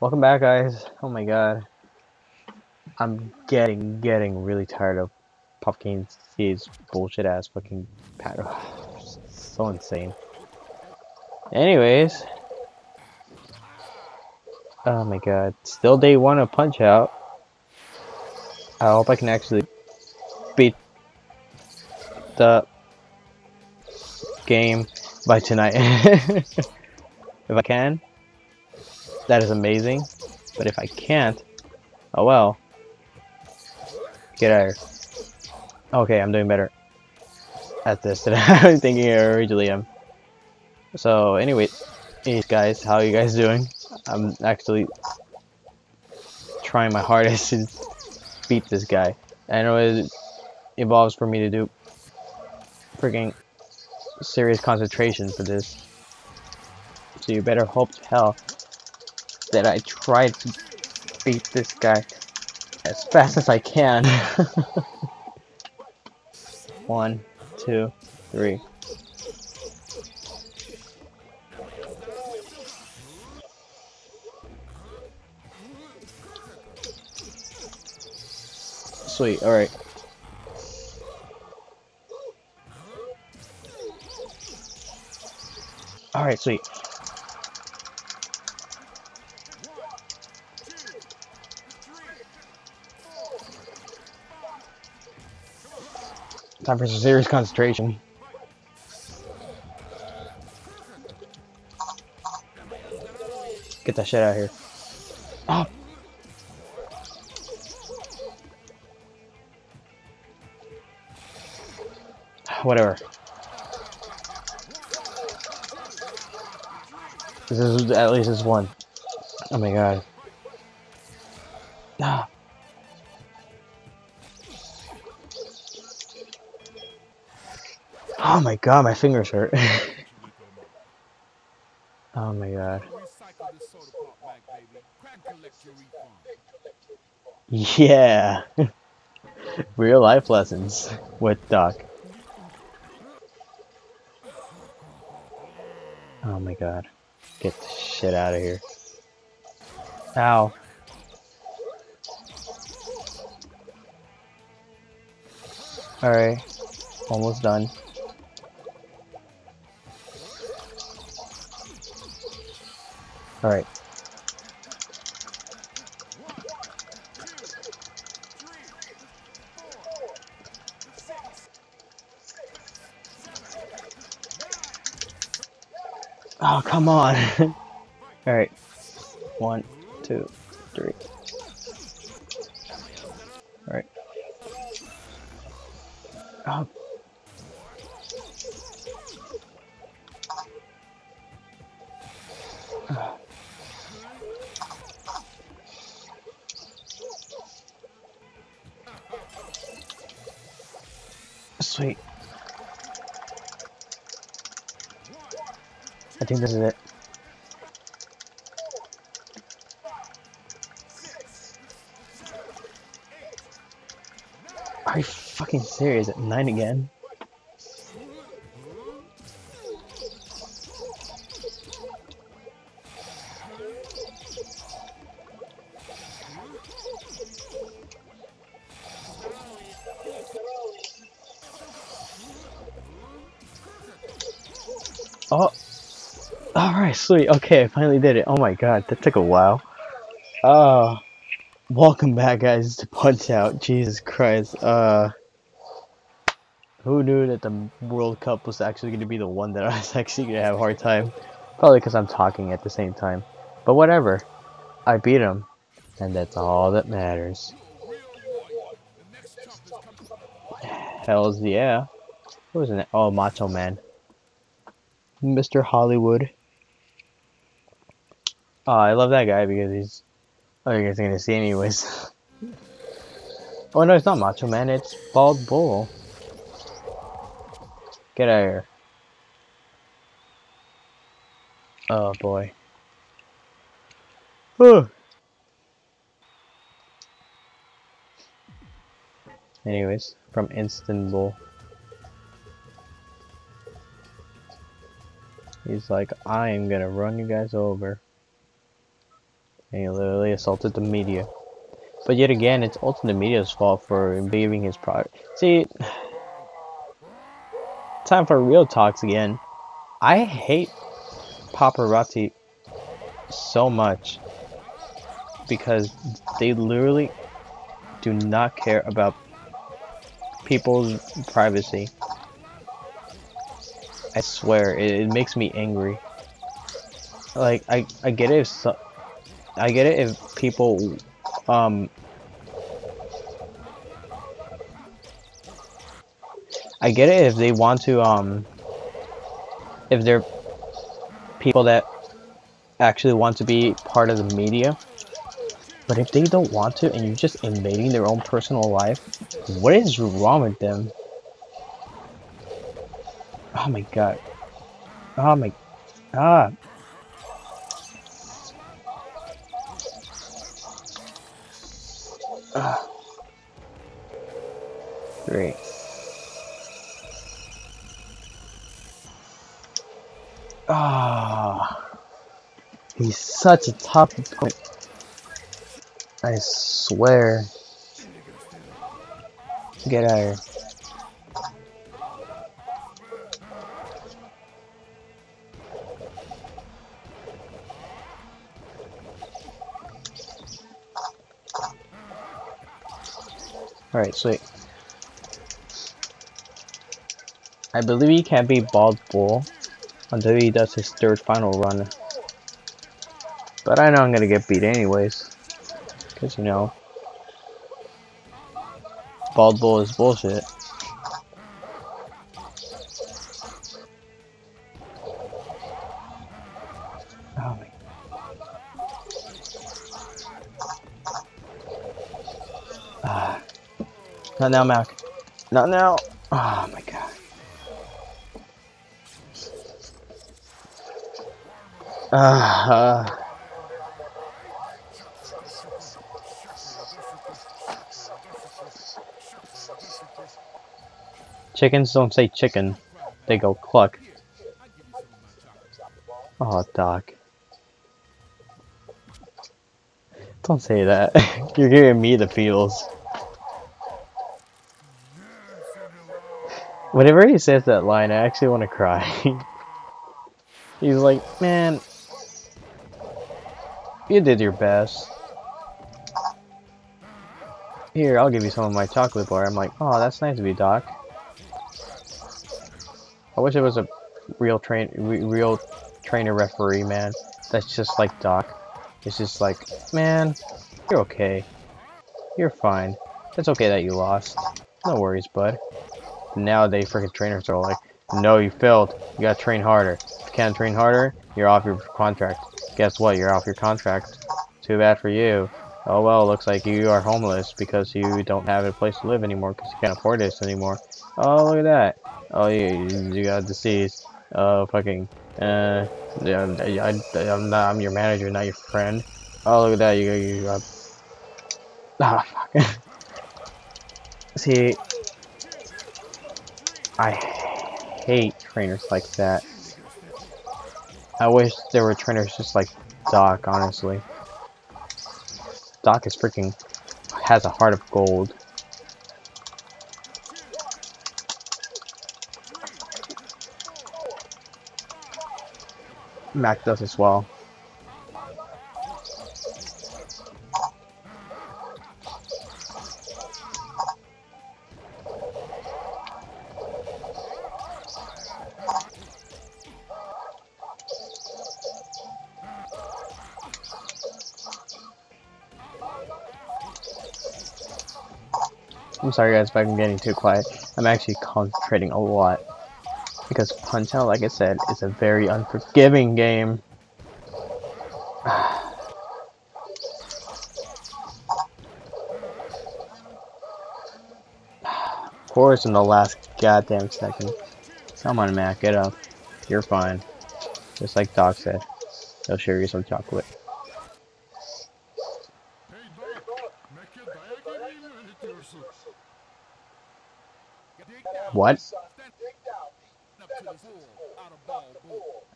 Welcome back, guys. Oh my god. I'm getting, getting really tired of Pumpkin Seed's bullshit ass fucking pattern. so insane. Anyways. Oh my god. Still day one of Punch Out. I hope I can actually beat the game by tonight. if I can, that is amazing. But if I can't, oh well. Get out. Okay, I'm doing better at this than I was thinking I originally am. So anyway, hey guys, how are you guys doing? I'm actually trying my hardest to beat this guy. I know it involves for me to do freaking serious concentration for this. So you better hope to hell that I try to beat this guy as fast as I can. One, two, three. Sweet, alright. Alright, sweet. Time for some serious concentration. Get that shit out of here. Oh! Whatever. This is at least this one. Oh my god. Ah. Oh my god, my fingers hurt. oh my god. Yeah. Real life lessons with Doc. Oh my god. Get the shit out of here. Ow. Alright. Almost done. Alright. Oh, come on. Alright. One, two, three. Alright. Oh. Sweet. I think this is it. Are you fucking serious? At nine again? Oh, alright, sweet. Okay, I finally did it. Oh my god, that took a while. Uh, welcome back, guys, to Punch Out. Jesus Christ. Uh, who knew that the World Cup was actually going to be the one that I was actually going to have a hard time? Probably because I'm talking at the same time. But whatever. I beat him. And that's all that matters. Hells yeah. Who was it? Oh, Macho Man. Mr. Hollywood. Oh, I love that guy because he's. Oh, you guys are gonna see anyways. oh no, it's not Macho Man. It's Bald Bull. Get out of here. Oh boy. Anyways, from Istanbul. He's like, I am gonna run you guys over. And he literally assaulted the media. But yet again, it's ultimately the media's fault for invading his product. See, time for real talks again. I hate paparazzi so much because they literally do not care about people's privacy. I swear, it, it makes me angry. Like, I, I get it if so, I get it if people, um, I get it if they want to, um, if they're people that actually want to be part of the media. But if they don't want to and you're just invading their own personal life, what is wrong with them? Oh my god. Oh my. Ah. Great. Ah. He's such a tough opponent. I swear. Get out of here. Alright, sweet. I believe he can't be Bald Bull until he does his third final run. But I know I'm gonna get beat anyways. Because, you know, Bald Bull is bullshit. Not now, Mac. Not now. Oh my god. Ah. Uh, chickens don't say chicken. They go cluck. Oh, Doc. Don't say that. You're giving me the feels. Whenever he says that line, I actually want to cry. He's like, man, you did your best. Here, I'll give you some of my chocolate bar. I'm like, oh, that's nice of you, Doc. I wish it was a real train, re real trainer referee, man. That's just like Doc. It's just like, man, you're okay. You're fine. It's okay that you lost. No worries, bud. Nowadays, freaking trainers are like, no, you failed. You gotta train harder. If you can't train harder, you're off your contract. Guess what? You're off your contract. Too bad for you. Oh well, looks like you are homeless because you don't have a place to live anymore because you can't afford this anymore. Oh, look at that. Oh, you, you got disease. Oh, fucking. Uh, yeah, I, I'm not. I'm your manager, not your friend. Oh, look at that. You, you. Uh, ah, fuck. See, I hate trainers like that. I wish there were trainers just like Doc, honestly. Doc is freaking has a heart of gold. Mac does as well. I'm sorry guys if I'm getting too quiet. I'm actually concentrating a lot. Because Punch-Out, like I said, is a very unforgiving game. of course in the last goddamn second. Come on, Mac, get up. You're fine. Just like Doc said. He'll share you some chocolate. What?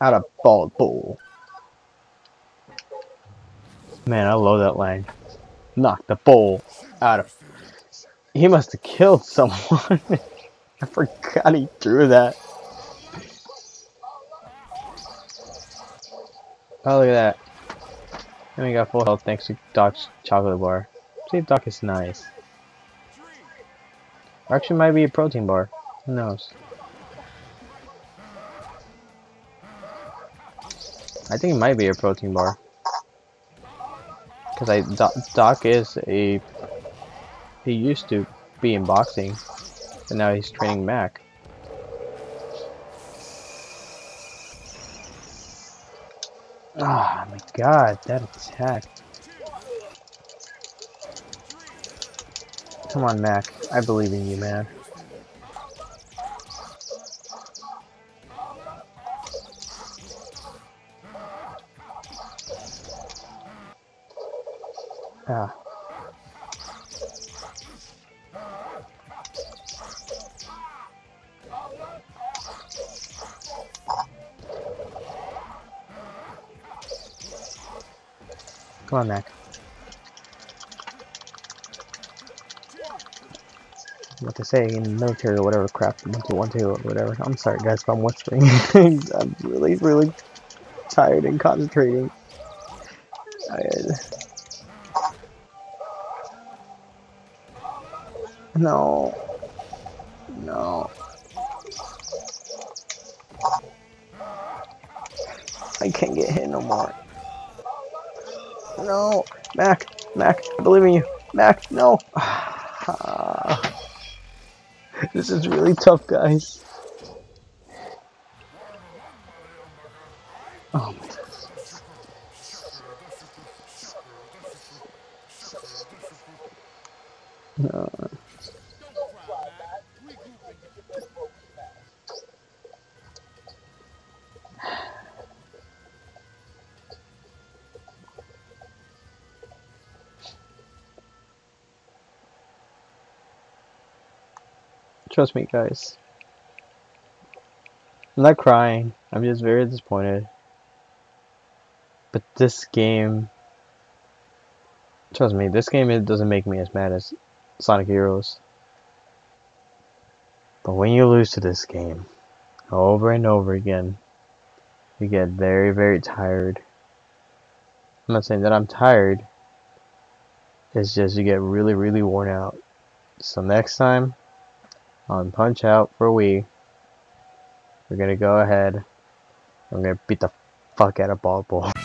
Out of bald bull. Man, I love that line. Knock the bowl out of. He must have killed someone. I forgot he threw that. Oh, look at that. And we got full health thanks to Doc's chocolate bar. See if Doc is nice. Actually might be a protein bar. Who knows? I think it might be a protein bar. Because I Doc, Doc is a he used to be in boxing, and now he's training Mac. Oh my god, that attack. Come on, Mac. I believe in you, man. Come on, Mac. What to say in the military or whatever crap, one two one two or whatever. I'm sorry guys if I'm whispering. I'm really, really tired and concentrating. No. No. I can't get hit no more. No. Mac. Mac. I believe in you. Mac. No. this is really tough, guys. Oh my No. Trust me, guys. I'm not crying. I'm just very disappointed. But this game, trust me, this game it doesn't make me as mad as Sonic Heroes. But when you lose to this game, over and over again, you get very, very tired. I'm not saying that I'm tired. It's just you get really, really worn out. So next time, on Punch Out for Wii. We're gonna go ahead. I'm gonna beat the fuck out of Ball Ball.